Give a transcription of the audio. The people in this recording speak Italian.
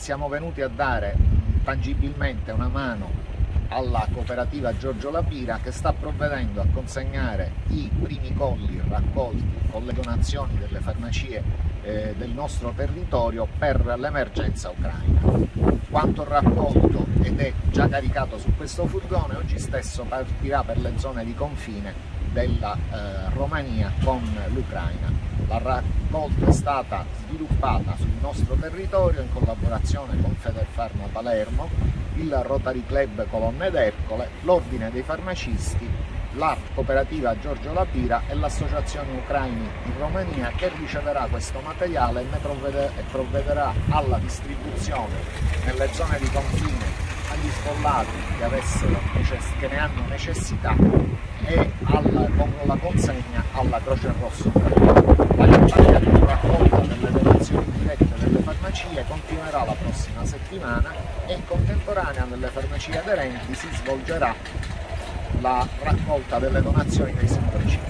Siamo venuti a dare tangibilmente una mano alla cooperativa Giorgio Lapira che sta provvedendo a consegnare i primi colli raccolti con le donazioni delle farmacie eh, del nostro territorio per l'emergenza ucraina. Quanto raccolto ed è già caricato su questo furgone oggi stesso partirà per le zone di confine della eh, Romania con l'Ucraina. La raccolta è stata sviluppata sul nostro territorio in collaborazione con Federfarma Palermo, il Rotary Club Colonne d'Ercole, l'Ordine dei Farmacisti, la cooperativa Giorgio Lapira e l'associazione Ucraini in Romania che riceverà questo materiale e provvederà alla distribuzione nelle zone di confine agli sfollati che, avessero, che ne hanno necessità e alla, con la consegna alla Croce Rossa La campagna di raccolta delle donazioni dirette delle farmacie continuerà la prossima settimana e contemporanea nelle farmacie aderenti si svolgerà la raccolta delle donazioni dei cittadini.